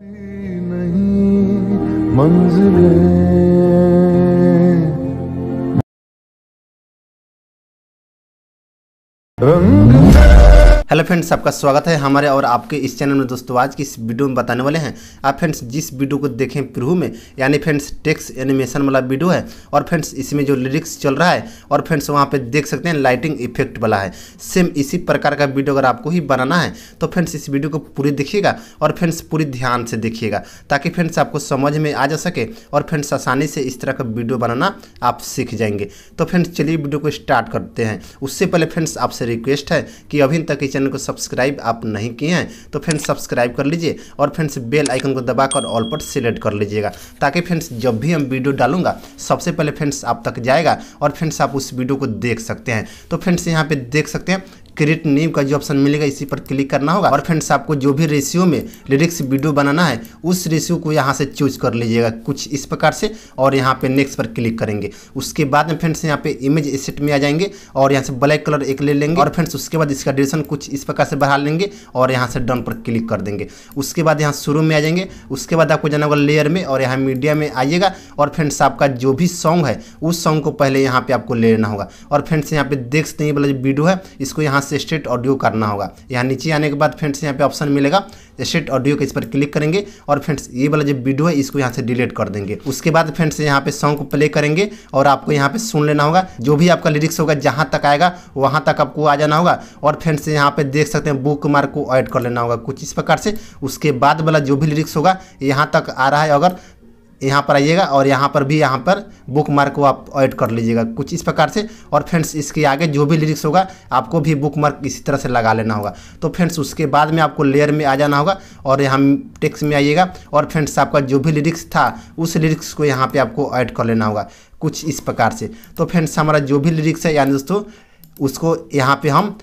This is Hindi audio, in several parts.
नहीं मंजिलें। रंग हेलो फ्रेंड्स, आपका स्वागत है हमारे और आपके इस चैनल में। दोस्तों, आज की इस वीडियो में बताने वाले हैं। आप फ्रेंड्स, जिस वीडियो को देखें प्रू में, यानी फ्रेंड्स, टेक्स एनिमेशन वाला वीडियो है, और फ्रेंड्स, इसमें जो लिरिक्स चल रहा है, और फ्रेंड्स, वहाँ पे देख सकते हैं लाइटिंग इफ़ेक्ट वाला है। सेम इसी प्रकार का वीडियो अगर आपको ही बनाना है तो फ्रेंड्स, इस वीडियो को पूरी देखिएगा, और फ्रेंड्स, पूरी ध्यान से देखिएगा, ताकि फ्रेंड्स, आपको समझ में आ जा सके, और फ्रेंड्स, आसानी से इस तरह का वीडियो बनाना आप सीख जाएँगे। तो फ्रेंड्स, चलिए वीडियो को स्टार्ट करते हैं। उससे पहले फ्रेंड्स, आपसे रिक्वेस्ट है कि अभी तक चैनल को सब्सक्राइब आप नहीं किए हैं तो फ्रेंड्स सब्सक्राइब कर लीजिए और फ्रेंड्स बेल आइकन को दबाकर ऑल पर सिलेक्ट कर लीजिएगा, ताकि फ्रेंड्स जब भी हम वीडियो डालूँगा, सबसे पहले फ्रेंड्स आप तक जाएगा और फ्रेंड्स आप उस वीडियो को देख सकते हैं। तो फ्रेंड्स यहाँ पर देख सकते हैं क्रिएट नीम का जो ऑप्शन मिलेगा, इसी पर क्लिक करना होगा। और फ्रेंड्स, आपको जो भी रेशियो में लिरिक्स वीडियो बनाना है, उस रेशियो को यहाँ से चूज़ कर लीजिएगा कुछ इस प्रकार से और यहाँ पे नेक्स्ट पर क्लिक करेंगे। उसके बाद में फ्रेंड्स, यहाँ पे इमेज एसेट में आ जाएँगे और यहाँ से ब्लैक कलर एक ले लेंगे और फ्रेंड्स, उसके बाद इसका ड्यूरेशन कुछ इस प्रकार से बढ़ा लेंगे और यहाँ से डन पर क्लिक कर देंगे। उसके बाद यहाँ शुरू में आ जाएँगे। उसके बाद आपको जाना होगा लेयर में और यहाँ मीडिया में आइएगा और फ्रेंड्स, आपका जो भी सॉन्ग है, उस सॉन्ग को पहले यहाँ पे आपको लेना होगा। और फ्रेंड्स, यहाँ पे देख सकते हैं वाला जो वीडियो है, इसको यहाँ से स्ट्रेट ऑडियो करना होगा। यहाँ नीचे आने के बाद फ्रेंड्स यहाँ पे ऑप्शन मिलेगा, स्ट्रेट ऑडियो के इस पर क्लिक करेंगे और फ्रेंड्स ये वाला जो वीडियो है, इसको यहाँ से डिलीट कर देंगे। उसके बाद फ्रेंड्स यहाँ पे सॉन्ग को प्ले करेंगे और आपको यहाँ पे सुन लेना होगा। जो भी आपका लिरिक्स होगा, जहाँ तक आएगा, वहाँ तक आपको आ जाना होगा और फ्रेंड्स यहाँ पे देख सकते हैं बुक मार्क को ऐड कर लेना होगा कुछ इस प्रकार से। उसके बाद वाला जो भी लिरिक्स होगा, यहाँ तक आ रहा है। अगर यहाँ पर आइएगा और यहाँ पर भी यहाँ पर बुक मार्क को आप ऐड कर लीजिएगा कुछ इस प्रकार से। और फ्रेंड्स इसके आगे जो भी लिरिक्स होगा, आपको भी बुक मार्क इसी तरह से लगा लेना होगा। तो फ्रेंड्स उसके बाद में आपको लेयर में आ जाना होगा और यहाँ टेक्स्ट में आइएगा और फ्रेंड्स आपका जो भी लिरिक्स था, उस लिरिक्स को यहाँ पर आपको ऐड कर लेना होगा कुछ इस प्रकार से। तो फ्रेंड्स हमारा जो भी लिरिक्स है, यानी दोस्तों, उसको यहाँ पर हम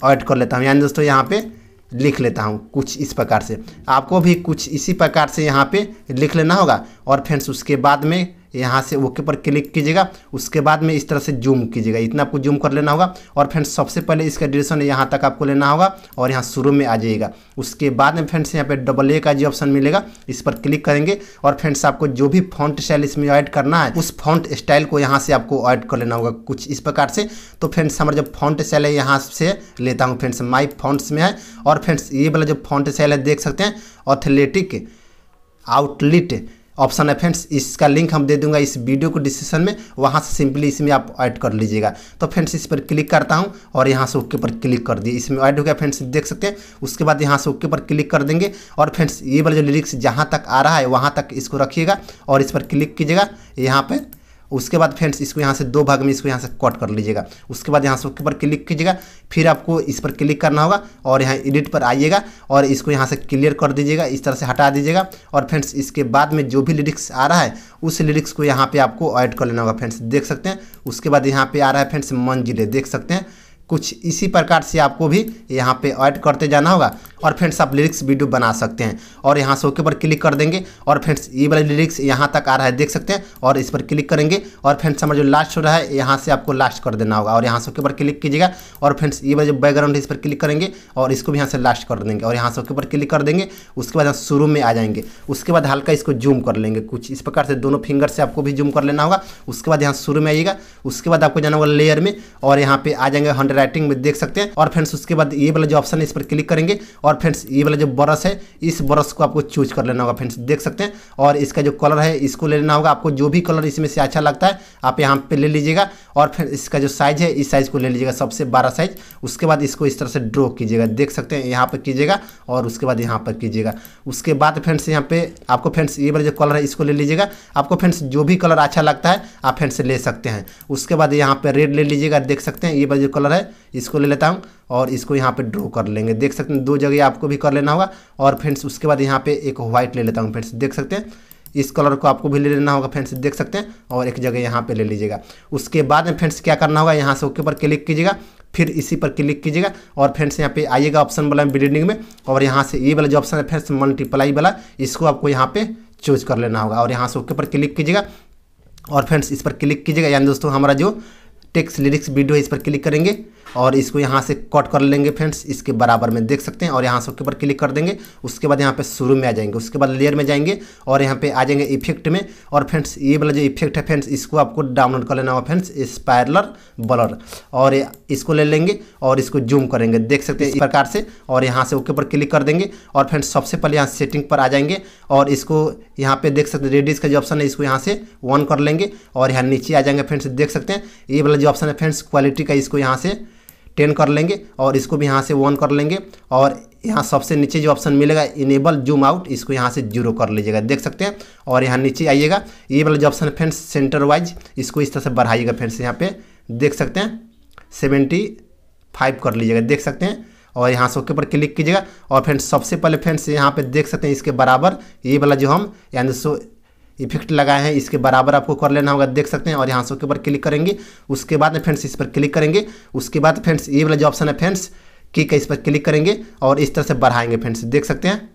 ऐड कर लेता हूँ। यानी दोस्तों, यहाँ पर लिख लेता हूँ कुछ इस प्रकार से। आपको भी कुछ इसी प्रकार से यहाँ पे लिख लेना होगा और फ्रेंड्स उसके बाद में यहाँ से ओके पर क्लिक कीजिएगा, उसके बाद में इस तरह से जूम कीजिएगा। इतना आपको जूम कर लेना होगा। और फ्रेंड्स, सबसे पहले इसका ड्यूरेशन यहाँ तक आपको लेना होगा और यहाँ शुरू में आ जाइएगा। उसके बाद में फ्रेंड्स, यहाँ पे डबल ए का जो ऑप्शन मिलेगा, इस पर क्लिक करेंगे। और फ्रेंड्स, आपको जो भी फॉन्ट स्टाइल इसमें ऐड करना है, उस फॉन्ट स्टाइल को यहाँ से आपको ऐड कर लेना होगा कुछ इस प्रकार से। तो फ्रेंड्स, हमारा जो फॉन्ट स्टाइल है, यहाँ से लेता हूँ फ्रेंड्स माई फॉन्ट्स में है। और फ्रेंड्स, ये वाला जो फॉन्ट स्टाइल है, देख सकते हैं ऑथलेटिक आउटलिट ऑप्शन है फ्रेंड्स, इसका लिंक हम दे दूँगा इस वीडियो को डिस्क्रिप्शन में, वहाँ से सिंपली इसमें आप ऐड कर लीजिएगा। तो फ्रेंड्स, इस पर क्लिक करता हूँ और यहाँ से ओके पर क्लिक कर दिए इसमें ऐड हो गया फ्रेंड्स, देख सकते हैं, उसके बाद यहाँ से ओके पर क्लिक कर देंगे और फ्रेंड्स, ये वाला जो लिरिक्स जहाँ तक आ रहा है, वहाँ तक इसको रखिएगा और इस पर क्लिक कीजिएगा। यहाँ पर उसके बाद फ्रेंड्स, इसको यहाँ से दो भाग में इसको यहाँ से कट कर लीजिएगा। उसके बाद यहाँ से ऊपर क्लिक कीजिएगा, फिर आपको इस पर क्लिक करना होगा और यहाँ एडिट पर आइएगा और इसको यहाँ से क्लियर कर दीजिएगा, इस तरह से हटा दीजिएगा। और फ्रेंड्स, इसके बाद में जो भी लिरिक्स आ रहा है, उस लिरिक्स को यहाँ पर आपको ऐड कर लेना होगा। फ्रेंड्स, देख सकते हैं, उसके बाद यहाँ पर आ रहा है फ्रेंड्स, मंजिले, देख सकते हैं। कुछ इसी प्रकार से आपको भी यहाँ पे ऐड करते जाना होगा। और फ्रेंड्स आप लिरिक्स वीडियो बना सकते हैं। और यहाँ से ओके पर क्लिक कर देंगे। और फ्रेंड्स ये वाला लिरिक्स यहाँ तक आ रहा है, देख सकते हैं। और इस पर क्लिक करेंगे। और फ्रेंड्स हमारा जो लास्ट हो रहा है, यहाँ से आपको लास्ट कर देना होगा। और यहाँ से ओके पर क्लिक कीजिएगा। और फ्रेंड्स ये वाला जो बैकग्राउंड है, इस पर क्लिक करेंगे। और इसको भी यहाँ से लास्ट कर देंगे। और यहाँ से ओके पर क्लिक कर देंगे। उसके बाद यहाँ शुरू में आ जाएँगे। उसके बाद हल्का इसको जूम कर लेंगे। कुछ इस प्रकार से दोनों फिंगर से आपको भी जूम कर लेना होगा। उसके बाद यहाँ शुरू में आइएगा। उसके बाद आपको जाना होगा लेयर में। और यहाँ पे आ जाएँगे हैंड राइटिंग में देख सकते हैं। और फ्रेंड्स उसके बाद ये वाला जो ऑप्शन है, इस पर क्लिक करेंगे। और फ्रेंड्स ये वाला जो ब्रश है, इस ब्रश को आपको चूज़ कर लेना होगा फ्रेंड्स देख सकते हैं। और इसका जो कलर है, इसको ले लेना होगा। आपको जो भी कलर इसमें से अच्छा लगता है, आप यहाँ पे ले लीजिएगा। और फिर इसका जो साइज़ है, इस साइज़ को ले लीजिएगा, सबसे बारह साइज़ उसके बाद इसको इस तरह से ड्रॉ कीजिएगा। देख सकते हैं, यहाँ पर कीजिएगा और उसके बाद यहाँ पर कीजिएगा। उसके बाद फ्रेंड्स यहाँ पे आपको फ्रेंड्स ये वाला जो कलर है, इसको ले लीजिएगा। आपको फ्रेंड्स जो भी कलर अच्छा लगता है, आप फ्रेंड्स ले सकते हैं। उसके बाद यहाँ पे रेड ले लीजिएगा, देख सकते हैं, ये वाला जो कलर है इसको ले लेता हूँ और इसको यहाँ पे ड्रॉ कर लेंगे। देख सकते हैं, दो जगह आपको भी कर लेना होगा। और फ्रेंड्स उसके बाद यहाँ पे एक व्हाइट ले लेता हूँ फ्रेंड्स देख सकते हैं। इस कलर को आपको भी ले लेना होगा फ्रेंड्स देख सकते हैं। और एक जगह यहाँ पे ले लीजिएगा। उसके बाद में फ्रेंड्स क्या करना होगा? यहाँ से ओके पर क्लिक कीजिएगा। फिर इसी पर क्लिक कीजिएगा। और फ्रेंड्स यहाँ पे आइएगा ऑप्शन वाला बिल्डिंग में। और यहाँ से ये वाला जो ऑप्शन है फ्रेंड्स मल्टीप्लाई वाला, इसको आपको यहाँ पे चूज़ कर लेना होगा। और यहाँ से ओके पर क्लिक कीजिएगा। और फ्रेंड्स इस पर क्लिक कीजिएगा। यानी दोस्तों, हमारा जो टेक्स लिरिक्स वीडियो है, इस पर क्लिक करेंगे। और इसको यहाँ से कट कर लेंगे फ्रेंड्स, इसके बराबर में देख सकते हैं, और यहाँ से ऊपर क्लिक कर देंगे, उसके बाद यहाँ पे शुरू में आ जाएँगे, उसके बाद लेयर में जाएँगे, और यहाँ पे आ जाएँगे इफ़ेक्ट में, और फ्रेंड्स, ये वाला जो इफ़ेक्ट है फ्रेंड्स, इसको आपको डाउनलोड कर लेना होगा फ्रेंड्स स्पायरलर बलर और इसको ले लेंगे, और इसको जूम करेंगे, देख सकते हैं इस प्रकार से, और यहाँ से ओके पर क्लिक कर देंगे, और फ्रेंड्स, सबसे पहले यहाँ सेटिंग पर आ जाएँगे, और इसको यहाँ पे देख सकते हैं रेडियस का जो ऑप्शन है, इसको यहाँ से ऑन कर लेंगे, और यहाँ नीचे आ जाएँगे फ्रेंड्स, देख सकते हैं, ये वाला जो ऑप्शन है फ्रेंड्स क्वालिटी का इसको यहाँ से टेन कर लेंगे और इसको भी यहाँ से वन कर लेंगे और यहाँ सबसे नीचे जो ऑप्शन मिलेगा इनेबल, जूम आउट, इसको यहाँ से ज़ीरो कर लीजिएगा। देख सकते हैं? और यहाँ नीचे आइएगा। ये वाला जो ऑप्शन है फ्रेंड्स सेंटर वाइज इसको इस तरह से बढ़ाइएगा फ्रेंड्स यहाँ पे। देख सकते हैं? सेवेंटी फाइव कर लीजिएगा। देख सकते हैं? और यहाँ से ओके पर क्लिक कीजिएगा। और फ्रेंड्स, सबसे पहले फ्रेंड्स यहाँ पे देख सकते हैं इसके बराबर, ये वाला जो हम, यानी सो इफ़ेक्ट लगाए हैं, इसके बराबर आपको कर लेना होगा, देख सकते हैं, और यहाँ से उसके ऊपर क्लिक करेंगे, उसके बाद में फ्रेंड्स इस पर क्लिक करेंगे, उसके बाद फ्रेंड्स ये वाला जो ऑप्शन है फ्रेंड्स की का इस पर क्लिक करेंगे, और इस तरह से बढ़ाएँगे फ्रेंड्स देख सकते हैं?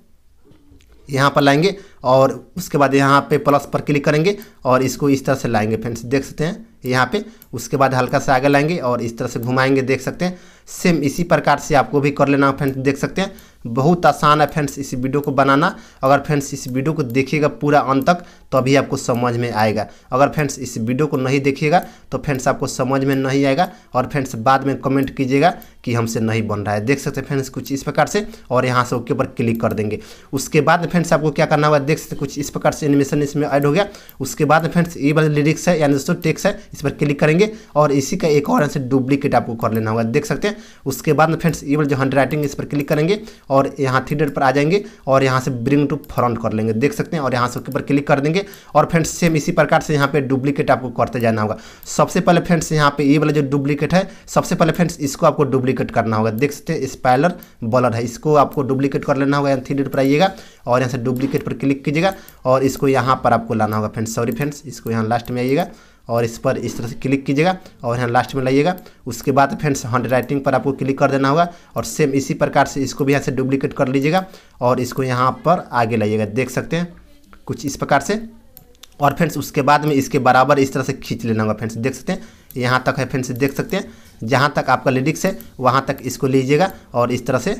यहाँ पर लाएँगे, और उसके बाद यहाँ पे प्लस पर क्लिक करेंगे, और इसको इस तरह से लाएँगे फ्रेंड्स देख सकते हैं? यहाँ पे, उसके बाद हल्का से आगे लाएँगे, और इस तरह से घुमाएँगे, देख सकते हैं? सेम इसी प्रकार से आपको भी कर लेना फ्रेंड्स देख सकते हैं? बहुत आसान है फ्रेंड्स इस वीडियो को बनाना। अगर फ्रेंड्स इस वीडियो को देखिएगा पूरा अंत तक तो आपको समझ में आएगा। अगर फ्रेंड्स इस वीडियो को नहीं देखिएगा तो फ्रेंड्स आपको समझ में नहीं आएगा और फ्रेंड्स बाद में कमेंट कीजिएगा कि हमसे नहीं बन रहा है। देख सकते हैं फ्रेंड्स कुछ इस प्रकार से और यहाँ से ओके पर क्लिक कर देंगे। उसके बाद फ्रेंड्स आपको क्या करना होगा, देख सकते कुछ इस प्रकार से एनिमेशन इसमें ऐड हो गया। उसके बाद फ्रेंड्स ये वाला लिरिक्स है, यानी दोस्तों टेक्स है, इस पर क्लिक करेंगे और इसी का एक और से डुप्लीकेट आपको कर लेना होगा। देख सकते हैं। उसके बाद फ्रेंड्स ये वाला जो हैंड इस पर क्लिक करेंगे और यहाँ थ्री पर आ जाएँगे और यहाँ से ब्रिंग टू फ्रंट कर लेंगे। देख सकते हैं और यहाँ से ऊपर क्लिक कर देंगे। और फ्रेंड्स सेम इसी प्रकार से यहाँ पे डुप्लीकेट आपको करते जाना होगा। सबसे पहले फ्रेंड्स यहाँ पे ये वाला जो डुप्लीकेट है, सबसे पहले फ्रेंड्स इसको आपको डुप्लीकेट करना होगा। देख सकते हैं स्पाइलर बलर है। इसको आपको डुप्लीकेट कर लेना होगा। यहाँ थ्री पर आइएगा और यहाँ से डुप्लीकेट पर क्लिक कीजिएगा और इसको यहाँ पर आपको लाना होगा। फ्रेंड्स सॉरी फ्रेंड्स इसको यहाँ लास्ट में आइएगा। और इस पर इस तरह से क्लिक कीजिएगा और यहाँ लास्ट में लाइएगा। उसके बाद फ्रेंड्स हैंड राइटिंग पर आपको क्लिक कर देना होगा और सेम इसी प्रकार से इसको भी यहाँ से डुप्लीकेट कर लीजिएगा और इसको यहाँ पर आगे लाइएगा। देख सकते हैं, कुछ इस प्रकार से। और फ्रेंड्स उसके बाद में इसके बराबर इस तरह से खींच लेना होगा फ्रेंड्स देख सकते हैं, यहाँ तक है फ्रेंड्स देख सकते हैं। जहाँ तक आपका लिरिक्स है, वहाँ तक इसको लीजिएगा और इस तरह से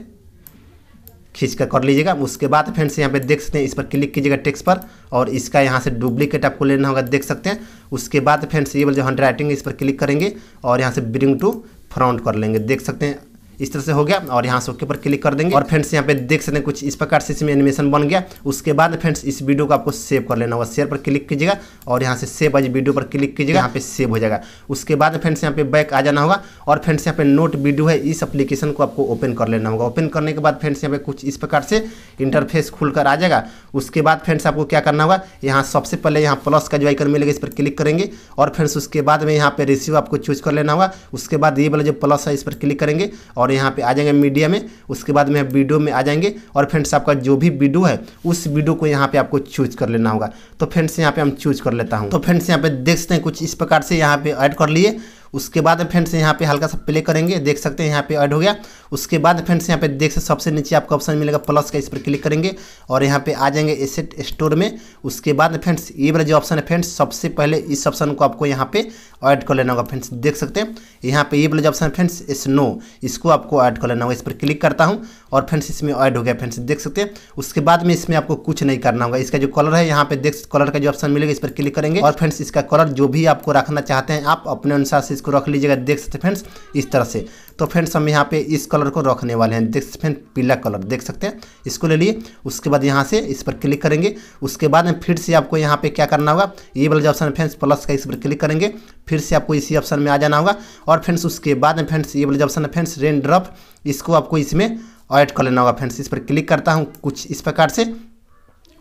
खींच कर कर लीजिएगा। उसके बाद फ्रेंड्स यहाँ पे देख सकते हैं, इस पर क्लिक कीजिएगा टेक्स्ट पर और इसका यहाँ से डुप्लीकेट आपको लेना होगा, देख सकते हैं। उसके बाद फ्रेंड्स ये वाला जो हैंड राइटिंग है, इस पर क्लिक करेंगे और यहाँ से ब्रिंग टू फ्रंट कर लेंगे, देख सकते हैं। इस तरह से हो गया और यहाँ से ओके पर क्लिक कर देंगे। और फ्रेंड्स यहाँ पे देख सकते हैं कुछ इस प्रकार से इसमें एनिमेशन बन गया। उसके बाद फ्रेंड्स इस वीडियो को आपको सेव कर लेना होगा। शेयर पर क्लिक कीजिएगा और यहाँ से सेव आज वीडियो पर क्लिक कीजिएगा। यहाँ पे सेव हो जाएगा। उसके बाद फ्रेंड्स यहाँ पे बैक आ जाना होगा और फ्रेंड्स यहाँ पे नोट वीडियो है। इस एप्लीकेशन को आपको ओपन कर लेना होगा। ओपन करने के बाद फ्रेंड्स यहाँ पे कुछ इस प्रकार से इंटरफेस खुलकर आ जाएगा। उसके बाद फ्रेंड्स आपको क्या करना होगा? यहाँ सबसे पहले यहाँ प्लस का जो आइकन मिलेगा, इस पर क्लिक करेंगे और फ्रेंड्स उसके बाद में यहाँ पे रिसीव आपको चूज़ कर लेना होगा। उसके बाद ये वाला जो प्लस है, इस पर क्लिक करेंगे और यहाँ पे आ जाएँगे मीडिया में, उसके बाद में वीडियो में आ जाएँगे। और फ्रेंड्स, आपका जो भी वीडियो है, उस वीडियो को यहाँ पे आपको चूज़ कर लेना होगा। तो फ्रेंड्स, यहाँ पे हम चूज़ कर लेता हूँ। तो फ्रेंड्स, यहाँ पे देख सकते हैं कुछ इस प्रकार से यहाँ पे ऐड कर लिए। उसके बाद फ्रेंड्स यहाँ पे हल्का सा प्ले करेंगे, देख सकते हैं यहाँ पे ऐड हो गया। उसके बाद फ्रेंड्स यहाँ पे देख सकते सबसे नीचे आपको ऑप्शन मिलेगा प्लस का, इस पर क्लिक करेंगे और यहाँ पे आ जाएँगे एसेट स्टोर में। उसके बाद फ्रेंड्स, ये वाला जो ऑप्शन है फ्रेंड्स, सबसे पहले इस ऑप्शन को आपको यहाँ पे ऐड कर लेना होगा फ्रेंड्स, देख सकते हैं। यहाँ पे ये वाला जो ऑप्शन है फ्रेंड्स स्नो इसको आपको ऐड कर लेना होगा। इस पर क्लिक करता हूँ। और फ्रेंड्स इसमें ऐड हो गया फ्रेंड्स देख सकते हैं। उसके बाद में इसमें आपको कुछ नहीं करना होगा। इसका जो कलर है, यहाँ पे देख कलर का जो ऑप्शन मिलेगा, इस पर क्लिक करेंगे। और फ्रेंड्स इसका कलर जो भी आपको रखना चाहते हैं, आप अपने अनुसार से इसको रख लीजिएगा। देख सकते फ्रेंड्स इस तरह से। तो फ्रेंड्स हम यहाँ पे इस कलर को रखने वाले हैं। देख फ्रेंड पीला कलर देख सकते हैं। इसको ले लिए। उसके बाद यहाँ से इस पर क्लिक करेंगे। उसके बाद में फिर से आपको यहाँ पे क्या करना होगा? ये वाला जो ऑप्शन है फ्रेंड्स प्लस का इस पर क्लिक करेंगे। फिर से आपको इसी ऑप्शन में आ जाना होगा। और फ्रेंड्स उसके बाद में फ्रेंड्स ये वाला जो ऑप्शन है फ्रेंड्स रेन ड्रॉप इसको आपको इसमें ऐड कर लेना होगा फ्रेंड्स। इस पर क्लिक करता हूँ कुछ इस प्रकार से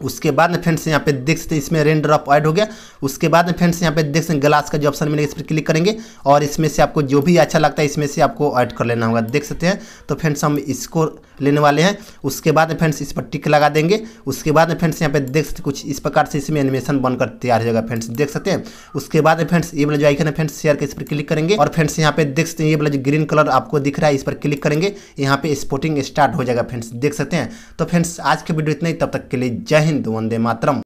उसके बाद में फ्रेंड्स यहाँ पे देख सकते हैं इसमें रेन ड्रॉप ऐड हो गया। उसके बाद में फ्रेंड्स यहाँ पे देख सकते हैं ग्लास का जो ऑप्शन मिलेगा, इस पर क्लिक करेंगे और इसमें से आपको जो भी अच्छा लगता है, इसमें से आपको ऐड कर लेना होगा। देख सकते हैं? तो फ्रेंड्स हम इसको लेने वाले हैं। उसके बाद में फ्रेंड्स इस पर टिक लगा देंगे। उसके बाद में फ्रेंड्स यहाँ पे देख सकते कुछ इस प्रकार से इसमें एनिमेशन बनकर तैयार हो जाएगा फ्रेंड्स। देख सकते हैं? उसके बाद में फ्रेंड्स ये वाला जो आइकन है फ्रेंड्स शेयर के इस पर क्लिक करेंगे और फ्रेंड्स यहाँ पे देख सकते हैं ये वाला जो ग्रीन कलर आपको दिख रहा है, इस पर क्लिक करेंगे। यहाँ पे स्पोर्टिंग स्टार्ट हो जाएगा फ्रेंड्स। देख सकते हैं? तो फ्रेंड्स आज के वीडियो इतना ही। तब तक के लिए जय donde matramos